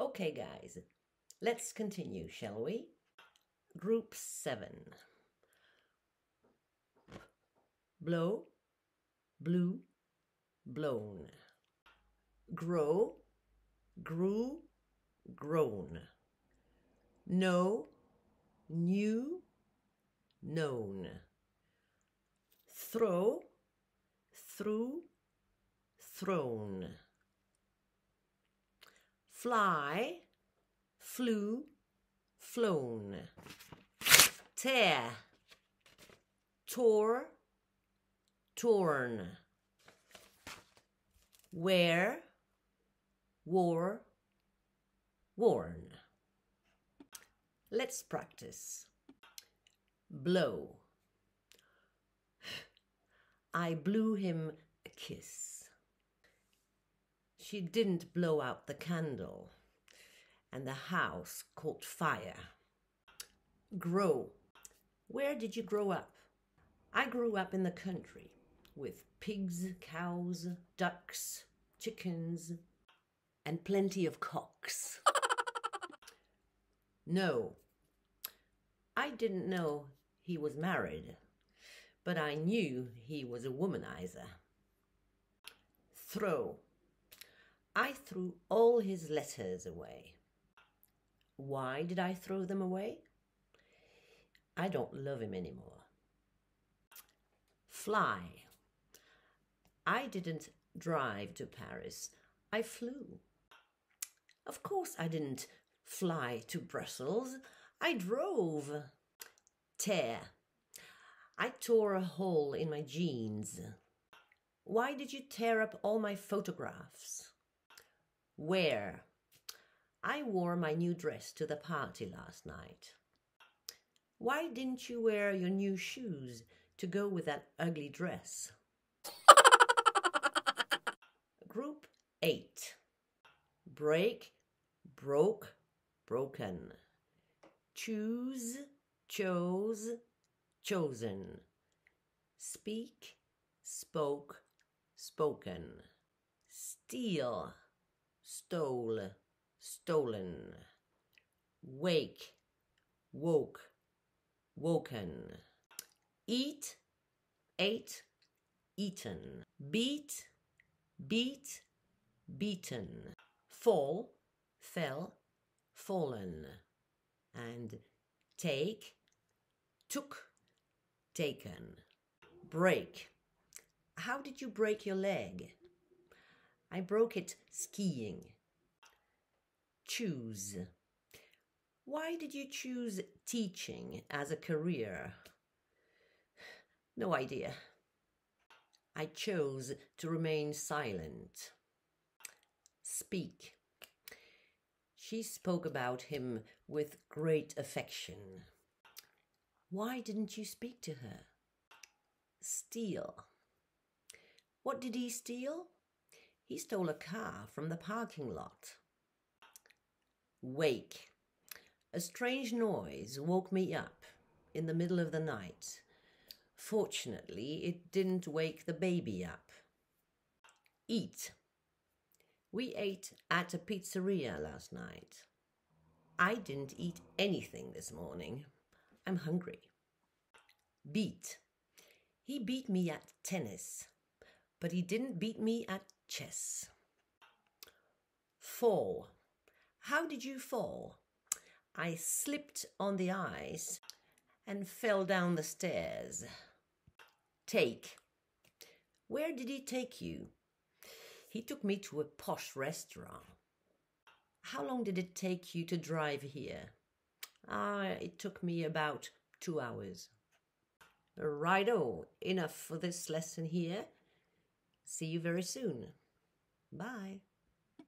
Okay, guys, let's continue, shall we? Group 7. Blow, blew, blown. Grow, grew, grown. Know, knew, known. Throw, threw, thrown. Fly, flew, flown. Tear, tore, torn. Wear, wore, worn. Let's practice. Blow. I blew him a kiss. She didn't blow out the candle, and the house caught fire. Grow. Where did you grow up? I grew up in the country with pigs, cows, ducks, chickens, and plenty of cocks. no, I didn't know he was married, but I knew he was a womanizer. Throw. I threw all his letters away. Why did I throw them away? I don't love him anymore. Fly. I didn't drive to Paris. I flew. Of course, I didn't fly to Brussels. I drove. Tear. I tore a hole in my jeans. Why did you tear up all my photographs? Wear. I wore my new dress to the party last night. Why didn't you wear your new shoes to go with that ugly dress? Group 8. Break, broke, broken. Choose, chose, chosen. Speak, spoke, spoken. Steal, stole, stolen. Wake, woke, woken. Eat, ate, eaten. Beat, beat, beaten. Fall, fell, fallen. And take, took, taken. Break. How did you break your leg? I broke it skiing. Choose. Why did you choose teaching as a career? No idea. I chose to remain silent. Speak. She spoke about him with great affection. Why didn't you speak to her? Steal. What did he steal? He stole a car from the parking lot. Wake. A strange noise woke me up in the middle of the night. Fortunately, it didn't wake the baby up. Eat. We ate at a pizzeria last night. I didn't eat anything this morning. I'm hungry. Beat. He beat me at tennis, but he didn't beat me at chess. Fall. How did you fall? I slipped on the ice and fell down the stairs. Take. Where did he take you? He took me to a posh restaurant. How long did it take you to drive here? Ah, it took me about two hours. Righto, enough for this lesson here. See you very soon. Bye.